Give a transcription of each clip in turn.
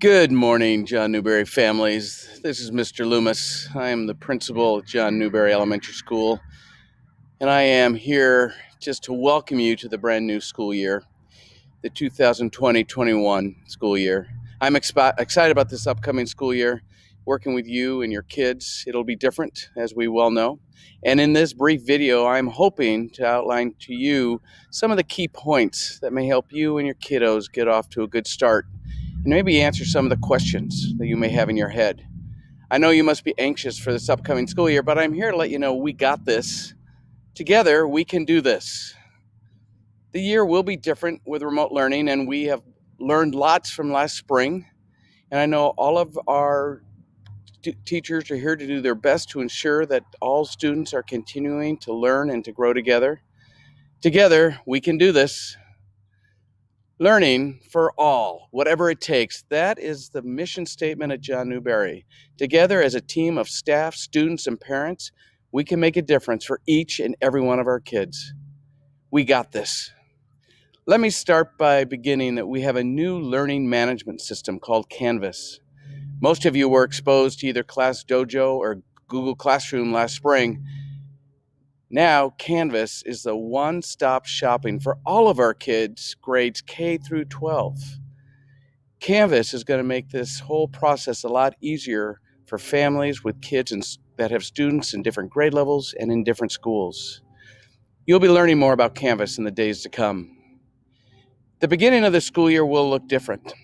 Good morning, John Newbery families. This is Mr. Loomis. I am the principal at John Newbery Elementary School, and I am here just to welcome you to the brand new school year, the 2020 21 school year. I'm excited about this upcoming school year, working with you and your kids. It'll be different, as we well know. And in this brief video, I'm hoping to outline to you some of the key points that may help you and your kiddos get off to a good start and maybe answer some of the questions that you may have in your head. I know you must be anxious for this upcoming school year, but I'm here to let you know we got this. Together, we can do this. The year will be different with remote learning, and we have learned lots from last spring. And I know all of our t- teachers are here to do their best to ensure that all students are continuing to learn and to grow together. Together, we can do this. Learning for all, whatever it takes. That is the mission statement at John Newbery. Together, as a team of staff, students, and parents, we can make a difference for each and every one of our kids. We got this. Let me start by beginning that we have a new learning management system called Canvas. Most of you were exposed to either Class Dojo or Google Classroom last spring, now, Canvas is the one stop shopping for all of our kids, grades K through 12. Canvas is going to make this whole process a lot easier for families with kids and, that have students in different grade levels and in different schools. You'll be learning more about Canvas in the days to come. The beginning of the school year will look different.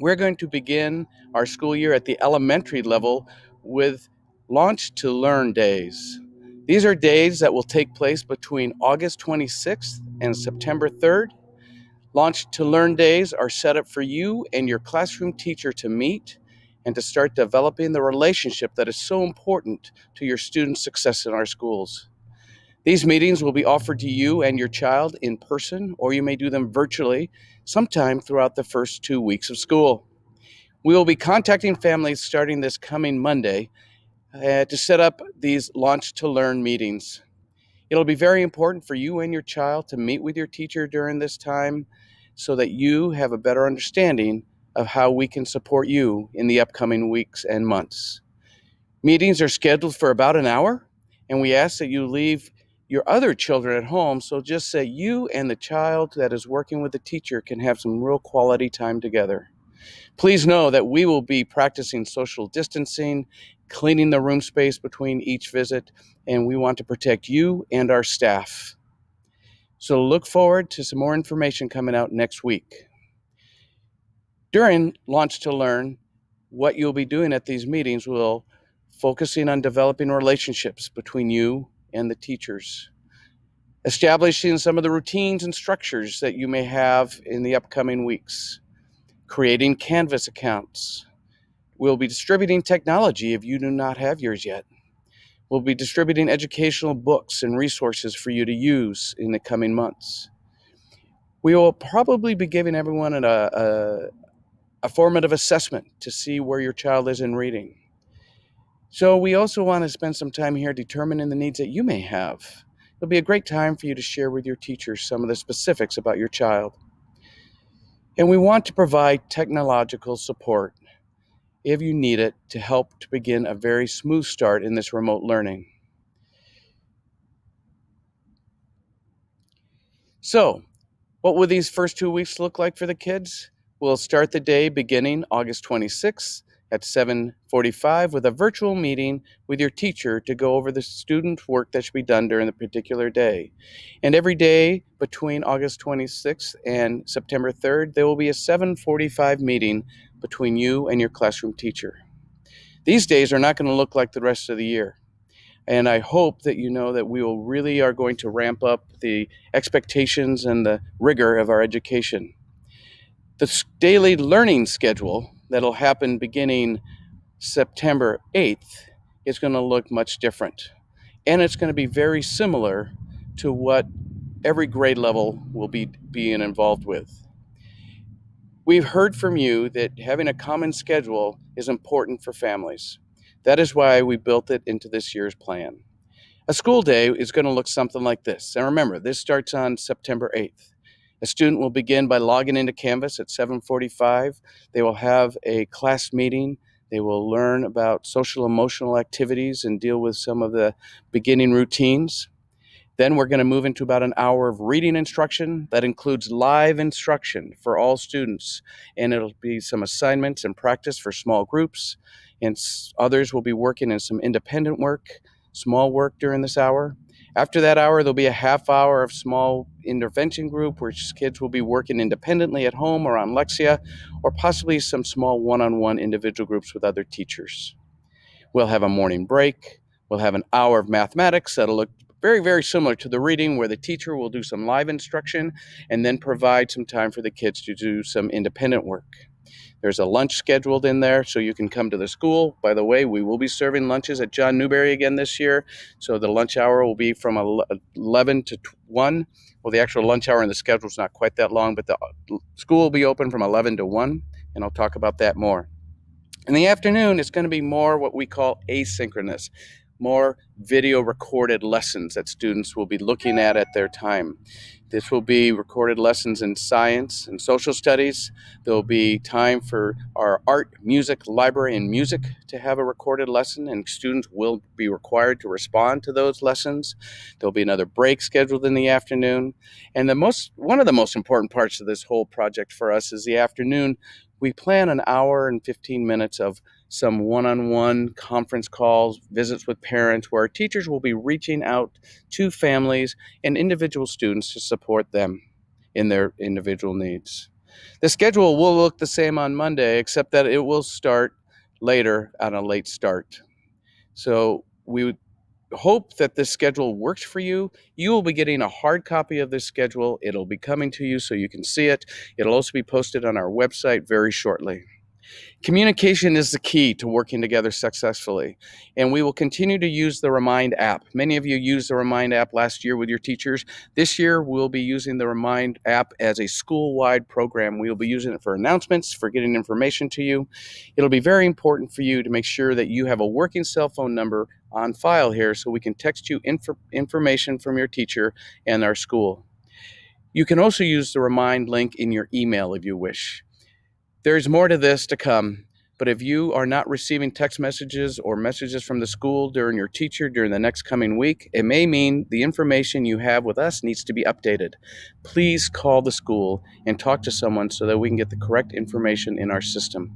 We're going to begin our school year at the elementary level with Launch to Learn days. These are days that will take place between August 26th and September 3rd. Launch to Learn days are set up for you and your classroom teacher to meet and to start developing the relationship that is so important to your students' success in our schools. These meetings will be offered to you and your child in person, or you may do them virtually sometime throughout the first two weeks of school. We will be contacting families starting this coming Monday uh, to set up these launch to learn meetings. It'll be very important for you and your child to meet with your teacher during this time so that you have a better understanding of how we can support you in the upcoming weeks and months. Meetings are scheduled for about an hour, and we ask that you leave your other children at home so just so you and the child that is working with the teacher can have some real quality time together. Please know that we will be practicing social distancing cleaning the room space between each visit, and we want to protect you and our staff. So look forward to some more information coming out next week. During Launch to Learn, what you'll be doing at these meetings will focusing on developing relationships between you and the teachers, establishing some of the routines and structures that you may have in the upcoming weeks, creating Canvas accounts, We'll be distributing technology if you do not have yours yet. We'll be distributing educational books and resources for you to use in the coming months. We will probably be giving everyone a, uh, a, a formative assessment to see where your child is in reading. So, we also want to spend some time here determining the needs that you may have. It'll be a great time for you to share with your teachers some of the specifics about your child. And we want to provide technological support if you need it to help to begin a very smooth start in this remote learning. So, what will these first two weeks look like for the kids? We'll start the day beginning August 26th at 7:45 with a virtual meeting with your teacher to go over the student work that should be done during the particular day. And every day between August 26th and September 3rd, there will be a 7:45 meeting between you and your classroom teacher. These days are not going to look like the rest of the year. And I hope that you know that we will really are going to ramp up the expectations and the rigor of our education. The daily learning schedule that'll happen beginning September 8th is going to look much different. And it's going to be very similar to what every grade level will be being involved with. We've heard from you that having a common schedule is important for families. That is why we built it into this year's plan. A school day is going to look something like this. And remember, this starts on September 8th. A student will begin by logging into Canvas at 7:45. They will have a class meeting. They will learn about social emotional activities and deal with some of the beginning routines. Then we're going to move into about an hour of reading instruction that includes live instruction for all students. And it'll be some assignments and practice for small groups. And others will be working in some independent work, small work during this hour. After that hour, there'll be a half hour of small intervention group where kids will be working independently at home or on Lexia, or possibly some small one on one individual groups with other teachers. We'll have a morning break. We'll have an hour of mathematics that'll look very, very similar to the reading where the teacher will do some live instruction and then provide some time for the kids to do some independent work. There's a lunch scheduled in there so you can come to the school. By the way, we will be serving lunches at John Newbery again this year. So the lunch hour will be from 11 to 1. Well, the actual lunch hour in the schedule is not quite that long, but the uh, school will be open from 11 to 1, and I'll talk about that more. In the afternoon, it's going to be more what we call asynchronous more video recorded lessons that students will be looking at at their time. This will be recorded lessons in science and social studies. There will be time for our art, music, library, and music to have a recorded lesson, and students will be required to respond to those lessons. There'll be another break scheduled in the afternoon. And the most one of the most important parts of this whole project for us is the afternoon. We plan an hour and 15 minutes of some one on one conference calls, visits with parents, where our teachers will be reaching out to families and individual students to support them in their individual needs. The schedule will look the same on Monday, except that it will start later on a late start. So we hope that this schedule works for you. You will be getting a hard copy of this schedule. It'll be coming to you so you can see it. It'll also be posted on our website very shortly. Communication is the key to working together successfully, and we will continue to use the Remind app. Many of you used the Remind app last year with your teachers. This year, we'll be using the Remind app as a school wide program. We will be using it for announcements, for getting information to you. It'll be very important for you to make sure that you have a working cell phone number on file here so we can text you inf- information from your teacher and our school. You can also use the Remind link in your email if you wish. There's more to this to come, but if you are not receiving text messages or messages from the school during your teacher during the next coming week, it may mean the information you have with us needs to be updated. Please call the school and talk to someone so that we can get the correct information in our system.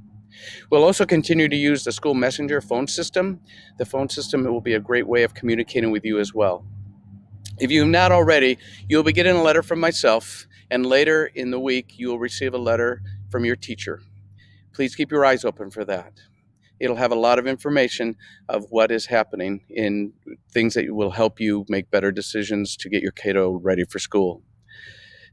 We'll also continue to use the school messenger phone system. The phone system will be a great way of communicating with you as well. If you have not already, you'll be getting a letter from myself, and later in the week, you will receive a letter from your teacher. Please keep your eyes open for that. It'll have a lot of information of what is happening in things that will help you make better decisions to get your kiddo ready for school.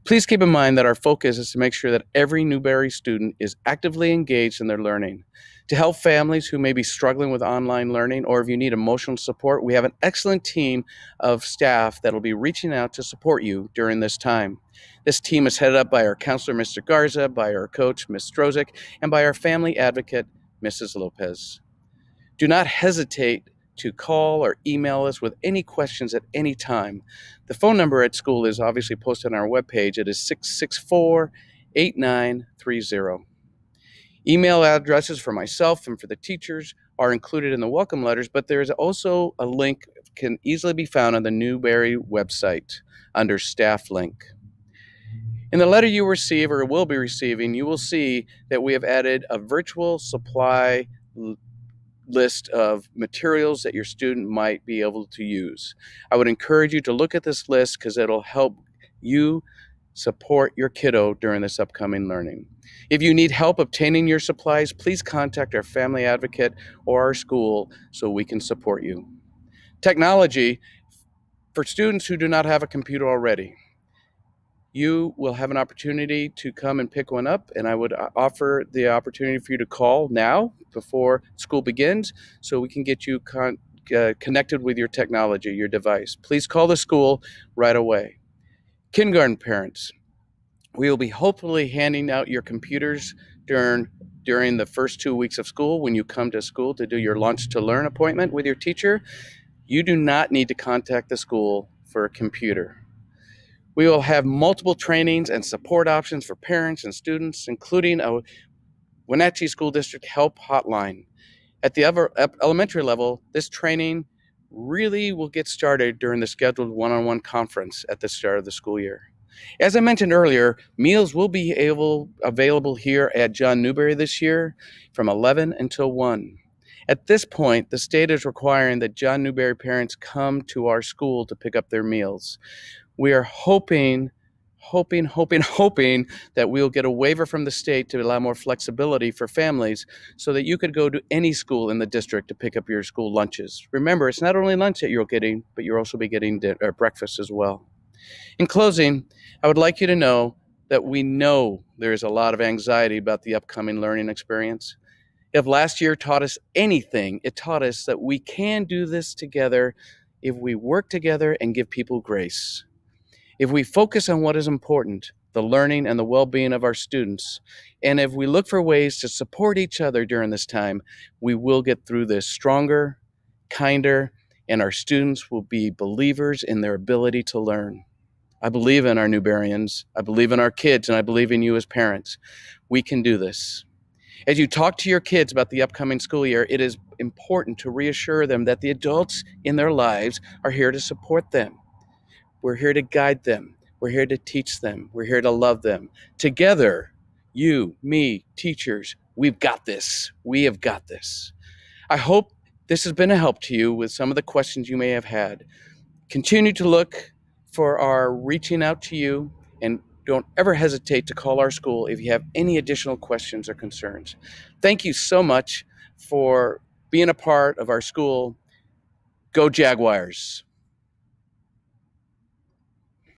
Please keep in mind that our focus is to make sure that every Newbery student is actively engaged in their learning. To help families who may be struggling with online learning or if you need emotional support, we have an excellent team of staff that will be reaching out to support you during this time. This team is headed up by our counselor, Mr. Garza, by our coach, Ms. Strozik, and by our family advocate, Mrs. Lopez. Do not hesitate to call or email us with any questions at any time. The phone number at school is obviously posted on our webpage. It is 664 8930. Email addresses for myself and for the teachers are included in the welcome letters, but there is also a link can easily be found on the Newbery website under staff link. In the letter you receive or will be receiving, you will see that we have added a virtual supply list of materials that your student might be able to use. I would encourage you to look at this list because it'll help you support your kiddo during this upcoming learning. If you need help obtaining your supplies, please contact our family advocate or our school so we can support you. Technology for students who do not have a computer already. You will have an opportunity to come and pick one up, and I would uh, offer the opportunity for you to call now before school begins so we can get you con- uh, connected with your technology, your device. Please call the school right away. Kindergarten parents, we will be hopefully handing out your computers during during the first two weeks of school when you come to school to do your lunch to learn appointment with your teacher. You do not need to contact the school for a computer. We will have multiple trainings and support options for parents and students, including a Wenatchee School District Help Hotline. At the elementary level, this training really will get started during the scheduled one on one conference at the start of the school year. As I mentioned earlier, meals will be able, available here at John Newbery this year from 11 until 1. At this point, the state is requiring that John Newbery parents come to our school to pick up their meals. We are hoping, hoping, hoping, hoping that we'll get a waiver from the state to allow more flexibility for families so that you could go to any school in the district to pick up your school lunches. Remember, it's not only lunch that you're getting, but you'll also be getting dinner, uh, breakfast as well. In closing, I would like you to know that we know there is a lot of anxiety about the upcoming learning experience. If last year taught us anything, it taught us that we can do this together if we work together and give people grace. If we focus on what is important, the learning and the well being of our students, and if we look for ways to support each other during this time, we will get through this stronger, kinder, and our students will be believers in their ability to learn. I believe in our Newberians. I believe in our kids, and I believe in you as parents. We can do this. As you talk to your kids about the upcoming school year, it is important to reassure them that the adults in their lives are here to support them. We're here to guide them. We're here to teach them. We're here to love them. Together, you, me, teachers, we've got this. We have got this. I hope this has been a help to you with some of the questions you may have had. Continue to look for our reaching out to you and don't ever hesitate to call our school if you have any additional questions or concerns. Thank you so much for being a part of our school. Go Jaguars.